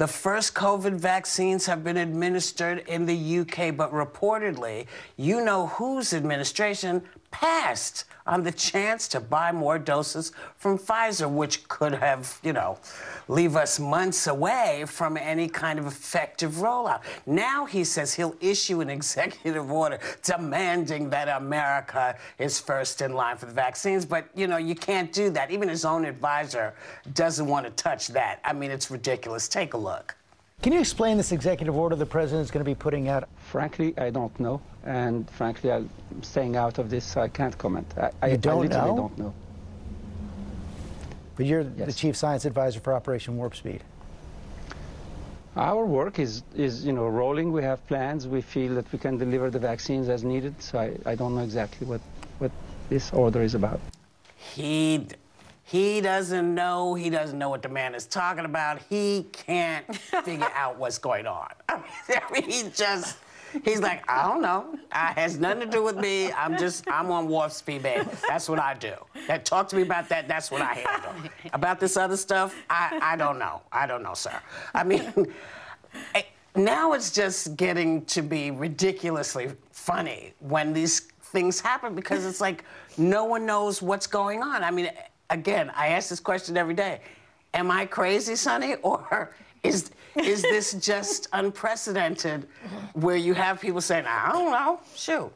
The first COVID vaccines have been administered in the UK, but reportedly, you know whose administration passed on the chance to buy more doses from Pfizer, which could have, you know, leave us months away from any kind of effective rollout. Now he says he'll issue an executive order demanding that America is first in line for the vaccines, but you know, you can't do that. Even his own advisor doesn't want to touch that. I mean, it's ridiculous. Take a look. Can you explain this executive order the president is going to be putting out? Frankly, I don't know. And frankly, I'm staying out of this, so I can't comment. I, you don't I literally know? don't know. But you're the chief science advisor for Operation Warp Speed. Our work is, is, you know, rolling. We have plans. We feel that we can deliver the vaccines as needed. So I, I don't know exactly what, what this order is about. He he doesn't know. He doesn't know what the man is talking about. He can't figure out what's going on. I mean, I mean, he just he's like, I don't know. It has nothing to do with me. I'm just I'm on warp speed, man. That's what I do. That talk to me about that. That's what I handle. About this other stuff, I I don't know. I don't know, sir. I mean. eh, Now it's just getting to be ridiculously funny when these things happen because it's like no one knows what's going on. I mean, again, I ask this question every day. Am I crazy, Sunny? Or is is this just unprecedented where you have people saying, I don't know, shoot.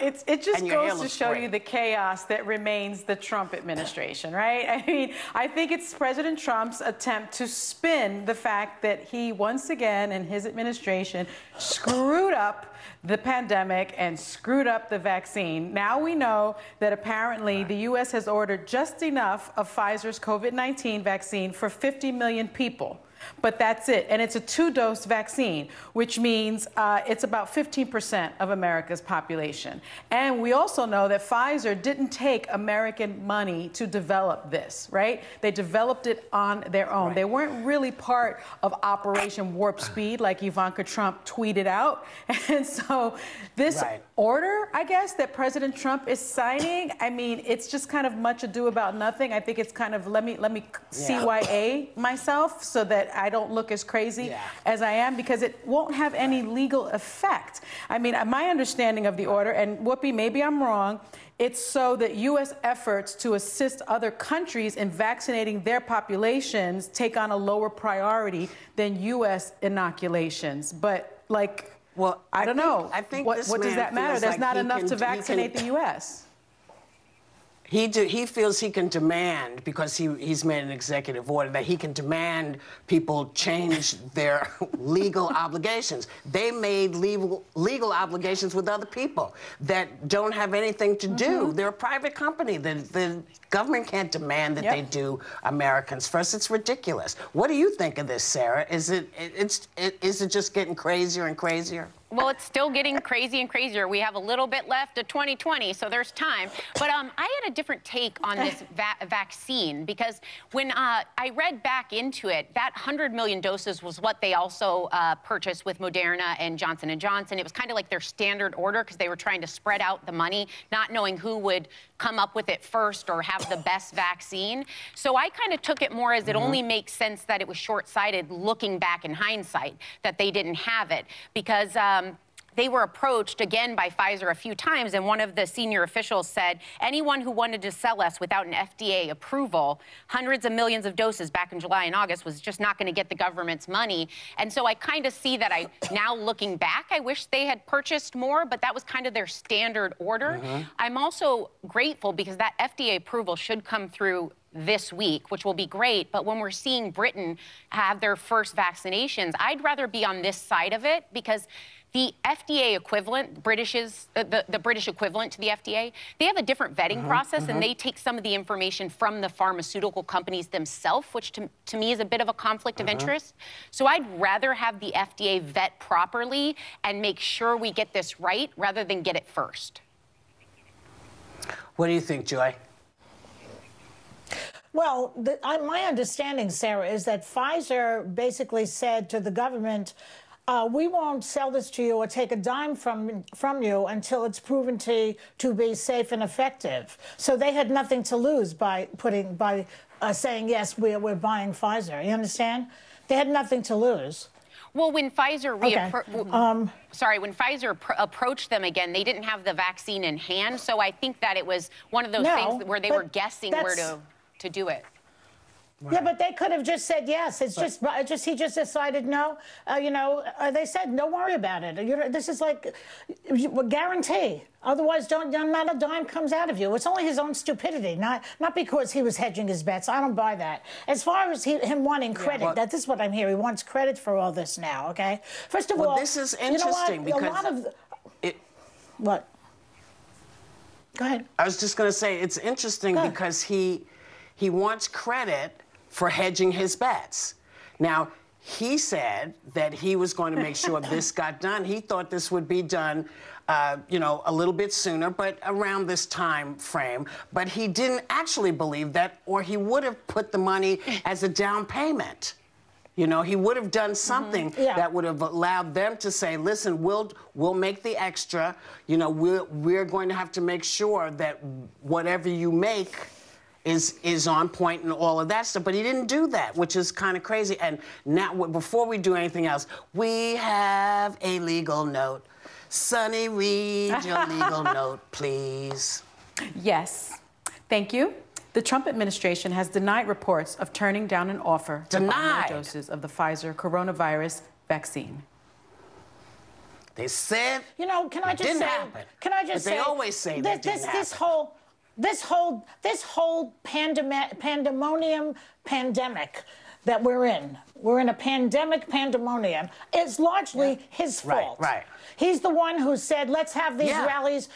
It's, it just And your hair goes to show great. you the chaos that remains the Trump administration, right? I mean, I think it's President Trump's attempt to spin the fact that he once again and his administration screwed up the pandemic and screwed up the vaccine. Now we know that apparently the U.S. has ordered just enough of Pfizer's COVID 19 vaccine for 50 million people. But that's it. And it's a two dose vaccine, which means uh, it's about 15% of America's population. And we also know that Pfizer didn't take American money to develop this, right? They developed it on their own. They weren't really part of Operation Warp Speed, like Ivanka Trump tweeted out. And so this Right. order, I guess, that President Trump is signing, I mean, it's just kind of much ado about nothing. I think it's kind of let me let me Yeah. CYA myself so that I don't look as crazy Yeah. as I am because it won't have any legal effect. I mean, uh, my understanding of the order, and Whoopi, maybe I'm wrong, it's so that U.S. efforts to assist other countries in vaccinating their populations take on a lower priority than U.S. inoculations. But, like, Well, I, I don't think- know. I think what, what does that matter? There's like not enough can- to he can- vaccinate the U.S. He, do, he feels he can demand, because he, he's made an executive order, that he can demand people change their legal obligations. They made legal, legal obligations with other people that don't have anything to do. Mm-hmm. They're a private company. The, the government can't demand that Yep. they do Americans first. It's ridiculous. What do you think of this, Sara? Is it, it, it's, it, is it just getting crazier and crazier? Well, it's still getting crazy and crazier. We have a little bit left of 2020, so there's time. But um, I had a different take on this va- vaccine because when uh, I read back into it, that 100 million doses was what they also uh, purchased with Moderna and Johnson and Johnson. It was kind of like their standard order because they were trying to spread out the money, not knowing who would come up with it first or have the best vaccine. So I kind of took it more as it only makes sense that it was short-sighted looking back in hindsight that they didn't have it because. Um, they were approached again by Pfizer a few times, and one of the senior officials said anyone who wanted to sell us without an FDA approval, hundreds of millions of doses back in July and August, was just not going to get the government's money. And so I kind of see that I now looking back, I wish they had purchased more, but that was kind of their standard order. Uh-huh. I'm also grateful because that FDA approval should come through this week, which will be great. But when we're seeing Britain have their first vaccinations, I'd rather be on this side of it because the FDA equivalent, British's, uh, the, the British equivalent to the FDA, they have a different vetting uh-huh, process and uh-huh. they take some of the information from the pharmaceutical companies themselves, which to, to me is a bit of a conflict of uh-huh. interest. So I'd rather have the FDA vet properly and make sure we get this right rather than get it first. What do you think, Joy? Well, the, I, my understanding, Sara, is that Pfizer basically said to the government, uh, "We won't sell this to you or take a dime from from you until it's proven to to be safe and effective." So they had nothing to lose by putting by uh, saying yes, we're we're buying Pfizer. You understand? They had nothing to lose. Well, when Pfizer Okay. reappro- Um, sorry, when Pfizer pr- approached them again, they didn't have the vaccine in hand. So I think that it was one of those No, things where they were guessing where to to do it. Yeah, but they could have just said yes. It's just, uh, just he just decided no. Uh, you know, uh, they said don't worry about it. You know, this is like well, guarantee. Otherwise, don't not a dime comes out of you. It's only his own stupidity, not not because he was hedging his bets. I don't buy that. As far as he, him wanting credit, well- that this is what I'm hearing. He wants credit for all this now. Okay. First of Well, all, this is you know what? interesting a lot of It, what. Go ahead. I was just going to say it's interesting because he he wants credit for hedging his bets. Now, he said that he was going to make sure this got done. He thought this would be done, uh, you know, a little bit sooner, but around this time frame. But he didn't actually believe that, or he would have put the money as a down payment. You know, he would have done something Yeah. that would have allowed them to say, "Listen, we'll we'll make the extra. You know, we're we're going to have to make sure that whatever you make is is on point and all of that stuff." But he didn't do that, which is kind of crazy. And now, before we do anything else, we have a legal note. Sunny, read your legal note, please. Yes. Thank you. The Trump administration has denied reports of turning down an offer to buy more doses of the Pfizer coronavirus vaccine. They said You know, can I just didn't say? happen. Can I just But say? they always say this, that didn't this, this whole, this whole, this whole pandem- pandemonium pandemic that we're in. We're in a pandemic pandemonium. It's largely his fault. right. right. He's the one who said, "Let's have these Yeah. rallies.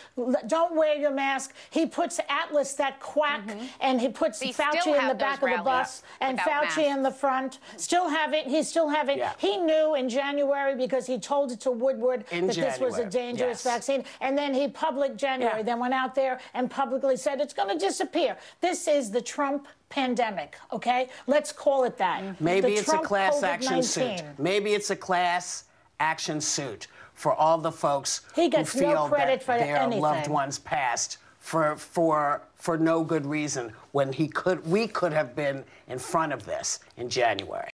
Don't wear your mask." He puts Atlas, that quack, and he puts Fauci in the back of the bus and Fauci in the front. Still have it. He's still having. Yeah. He knew in January because he told it to Woodward In that this was a dangerous yes. vaccine. And then he public January, Yeah. then went out there and publicly said it's going to disappear. This is the Trump pandemic, okay? Let's call it that. Mm-hmm. Maybe The it's a class action COVID-19. suit. Maybe it's a class action suit for all the folks who no feel credit that for their loved ones passed for for for no good reason when he could we could have been in front of this in January.